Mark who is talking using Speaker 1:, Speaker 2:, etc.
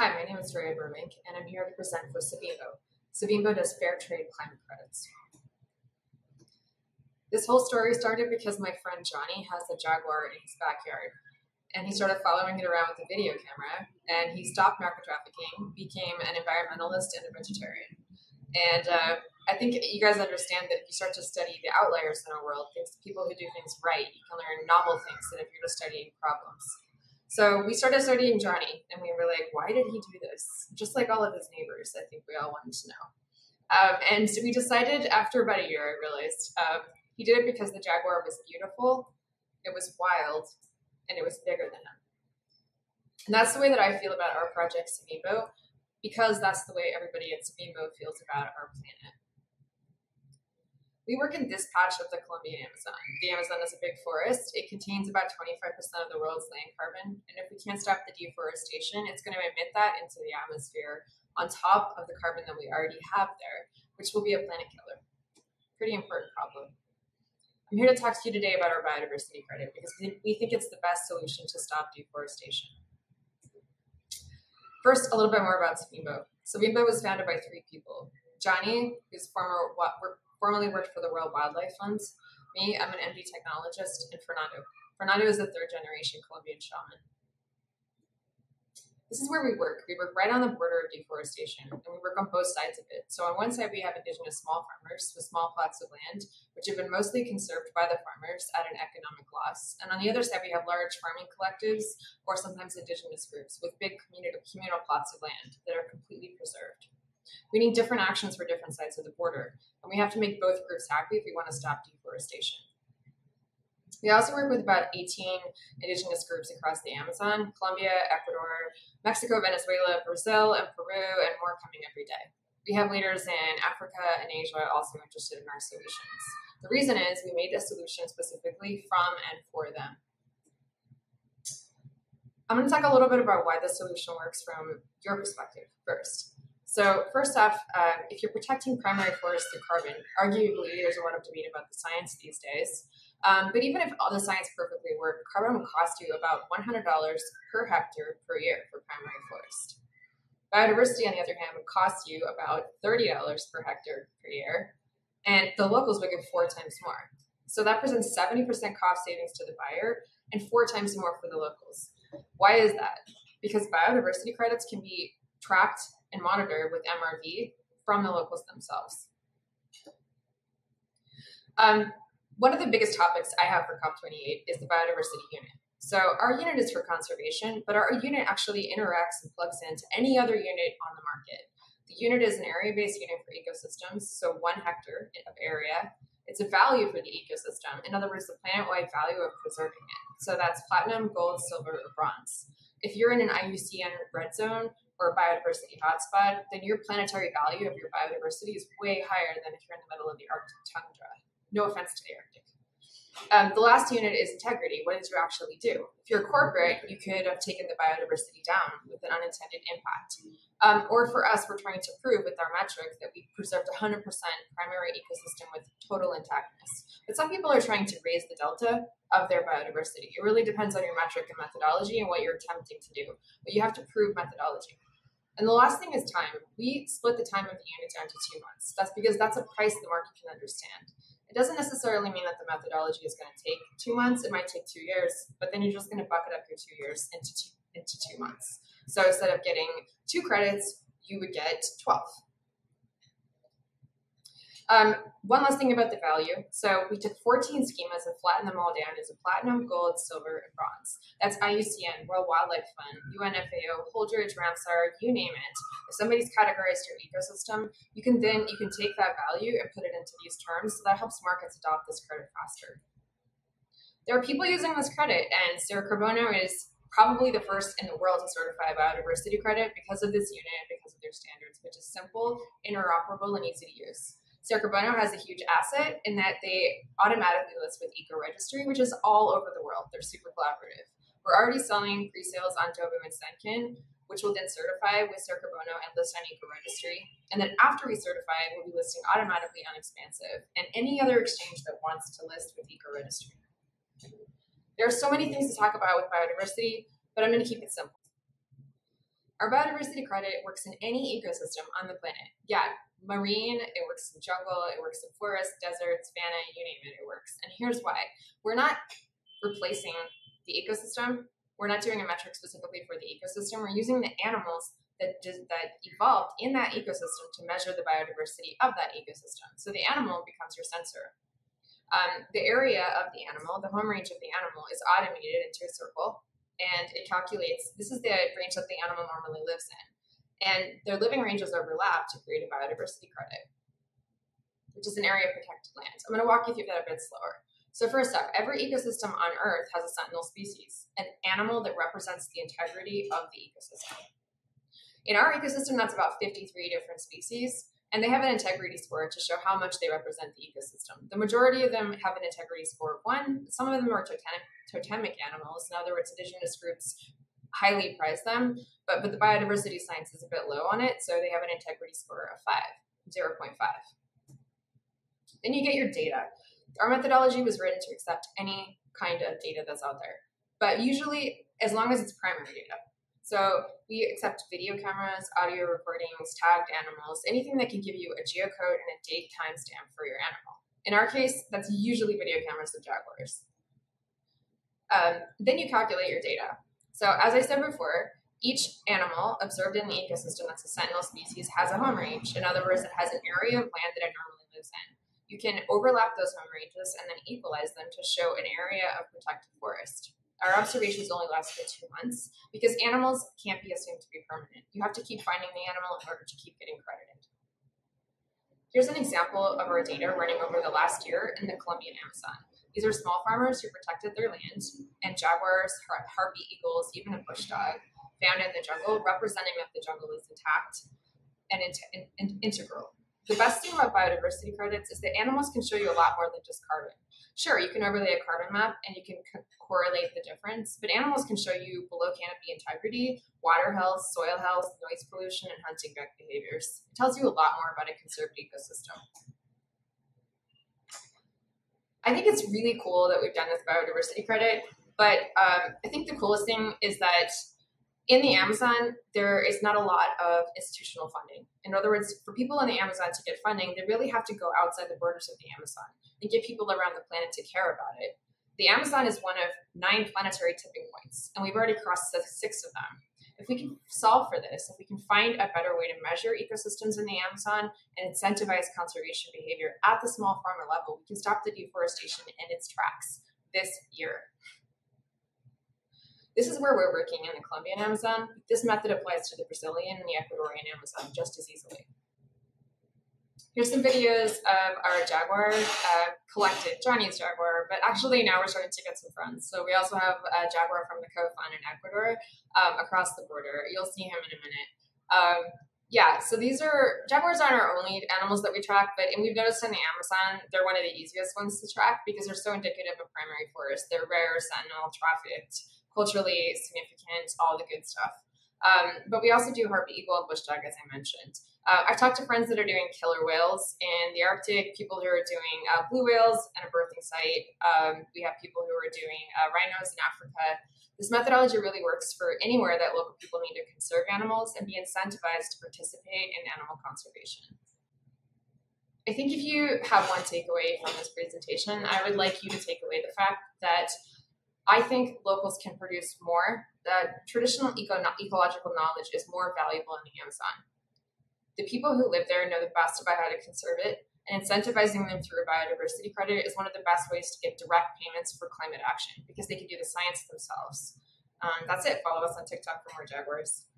Speaker 1: Hi, my name is Drea Burbank, and I'm here to present for Savimbo. Savimbo does fair trade climate credits. This whole story started because my friend Johnny has a Jaguar in his backyard, and he started following it around with a video camera, and he stopped narco trafficking, became an environmentalist and a vegetarian. And uh, I think you guys understand that if you start to study the outliers in our world, things, people who do things right, you can learn novel things than if you're just studying problems. So we started studying Johnny, and we were like, why did he do this? Just like all of his neighbors, I think we all wanted to know. Um, and so we decided after about a year, I realized um, he did it because the Jaguar was beautiful, it was wild, and it was bigger than him. And that's the way that I feel about our project, Savimbo, because that's the way everybody at Savimbo feels about our planet. We work in this patch of the Colombian Amazon. The Amazon is a big forest. It contains about 25% of the world's land carbon. And if we can't stop the deforestation, it's going to emit that into the atmosphere on top of the carbon that we already have there, which will be a planet killer. Pretty important problem. I'm here to talk to you today about our biodiversity credit because we think it's the best solution to stop deforestation. First, a little bit more about Savimbo. Savimbo was founded by three people. Johnny, who's former formerly worked for the World Wildlife Funds. Me, I'm an MD technologist, and Fernando. Fernando is a third generation Colombian shaman. This is where we work. We work right on the border of deforestation, and we work on both sides of it. So on one side, we have indigenous small farmers with small plots of land, which have been mostly conserved by the farmers at an economic loss. And on the other side, we have large farming collectives, or sometimes indigenous groups, with big communal, communal plots of land that are completely preserved. We need different actions for different sides of the border, and we have to make both groups happy if we want to stop deforestation. We also work with about 18 indigenous groups across the Amazon, Colombia, Ecuador, Mexico, Venezuela, Brazil, and Peru, and more coming every day. We have leaders in Africa and Asia also interested in our solutions. The reason is we made this solution specifically from and for them. I'm going to talk a little bit about why this solution works from your perspective first. So first off, uh, if you're protecting primary forests through carbon, arguably there's a lot of debate about the science these days. Um, but even if all the science perfectly worked, carbon will cost you about $100 per hectare per year for primary forest. Biodiversity, on the other hand, would cost you about $30 per hectare per year, and the locals would give four times more. So that presents 70% cost savings to the buyer and four times more for the locals. Why is that? Because biodiversity credits can be tracked and monitor with MRV from the locals themselves. Um, one of the biggest topics I have for COP28 is the biodiversity unit. So our unit is for conservation, but our unit actually interacts and plugs into any other unit on the market. The unit is an area-based unit for ecosystems, so one hectare of area. It's a value for the ecosystem. In other words, the planet-wide value of preserving it. So that's platinum, gold, silver, or bronze. If you're in an IUCN red zone, or biodiversity hotspot, then your planetary value of your biodiversity is way higher than if you're in the middle of the Arctic tundra. No offense to the Arctic. Um, the last unit is integrity. What did you actually do? If you're corporate, you could have taken the biodiversity down with an unintended impact. Um, or for us, we're trying to prove with our metric that we preserved 100% primary ecosystem with total intactness. But some people are trying to raise the delta of their biodiversity. It really depends on your metric and methodology and what you're attempting to do. But you have to prove methodology. And the last thing is time. We split the time of the unit down to two months. That's because that's a price the market can understand. It doesn't necessarily mean that the methodology is going to take two months. It might take two years, but then you're just going to bucket up your two years into two, into two months. So instead of getting two credits, you would get 12. Um, one last thing about the value. So we took 14 schemas and flattened them all down into platinum, gold, silver, and bronze. That's IUCN, World Wildlife Fund, UNFAO, Holdridge, Ramsar, you name it. If somebody's categorized your ecosystem, you can then you can take that value and put it into these terms. So that helps markets adopt this credit faster. There are people using this credit, and Cercarbono is probably the first in the world to certify biodiversity credit because of this unit, because of their standards, which is simple, interoperable, and easy to use. Cercarbono has a huge asset in that they automatically list with Eco Registry, which is all over the world. They're super collaborative. We're already selling pre-sales on Dobu and Senken, which will then certify with Cercarbono and list on Eco Registry. And then after we certify, we'll be listing automatically on Xpansiv and any other exchange that wants to list with Eco Registry. There are so many things to talk about with biodiversity, but I'm going to keep it simple. Our biodiversity credit works in any ecosystem on the planet. Yeah, marine, it works in jungle, it works in forest, desert, savanna, you name it, it works. And here's why. We're not replacing the ecosystem. We're not doing a metric specifically for the ecosystem. We're using the animals that, that evolved in that ecosystem to measure the biodiversity of that ecosystem. So the animal becomes your sensor. Um, the area of the animal, the home range of the animal, is automated into a circle and it calculates this is the range that the animal normally lives in. And their living ranges overlap to create a biodiversity credit, which is an area of protected land. I'm going to walk you through that a bit slower. So, first up, every ecosystem on Earth has a sentinel species, an animal that represents the integrity of the ecosystem. In our ecosystem, that's about 53 different species and they have an integrity score to show how much they represent the ecosystem. The majority of them have an integrity score of one. Some of them are totemic, totemic animals. In other words, indigenous groups highly prize them, but, but the biodiversity science is a bit low on it, so they have an integrity score of 5, 0.5. Then you get your data. Our methodology was written to accept any kind of data that's out there, but usually as long as it's primary data. So we accept video cameras, audio recordings, tagged animals, anything that can give you a geocode and a date timestamp for your animal. In our case, that's usually video cameras of jaguars. Um, then you calculate your data. So as I said before, each animal observed in the ecosystem that's a sentinel species has a home range. In other words, it has an area of land that it normally lives in. You can overlap those home ranges and then equalize them to show an area of protected forest. Our observations only lasted two months because animals can't be assumed to be permanent. You have to keep finding the animal in order to keep getting credited. Here's an example of our data running over the last year in the Colombian Amazon. These are small farmers who protected their land, and jaguars, harpy eagles, even a bush dog found in the jungle, representing that the jungle is intact and in, in, integral. The best thing about biodiversity credits is that animals can show you a lot more than just carbon. Sure, you can overlay a carbon map and you can co- correlate the difference, but animals can show you below canopy integrity, water health, soil health, noise pollution, and hunting behaviors. It tells you a lot more about a conserved ecosystem. I think it's really cool that we've done this biodiversity credit, but um, I think the coolest thing is that in the Amazon, there is not a lot of institutional funding. In other words, for people in the Amazon to get funding, they really have to go outside the borders of the Amazon and get people around the planet to care about it. The Amazon is one of nine planetary tipping points, and we've already crossed six of them. If we can solve for this, if we can find a better way to measure ecosystems in the Amazon and incentivize conservation behavior at the small farmer level, we can stop the deforestation in its tracks this year. This is where we're working in the Colombian Amazon. This method applies to the Brazilian and the Ecuadorian Amazon just as easily. Here's some videos of our Jaguar uh, collected, Johnny's Jaguar, but actually now we're starting to get some friends. So we also have a Jaguar from the Cofan in Ecuador um, across the border. You'll see him in a minute. Um, yeah, so these are Jaguars aren't our only animals that we track, but and we've noticed in the Amazon they're one of the easiest ones to track because they're so indicative of primary forest. They're rare, sentinel, trafficked, culturally significant, all the good stuff. Um, but we also do harpy eagle and bush dog, as I mentioned. Uh, I've talked to friends that are doing killer whales in the Arctic, people who are doing uh, blue whales and a birthing site. Um, we have people who are doing uh, rhinos in Africa. This methodology really works for anywhere that local people need to conserve animals and be incentivized to participate in animal conservation. I think if you have one takeaway from this presentation, I would like you to take away the fact that I think locals can produce more. The traditional eco- ecological knowledge is more valuable in the Amazon. The people who live there know the best about how to conserve it, and incentivizing them through a biodiversity credit is one of the best ways to get direct payments for climate action because they can do the science themselves. Um, that's it. Follow us on TikTok for more Jaguars.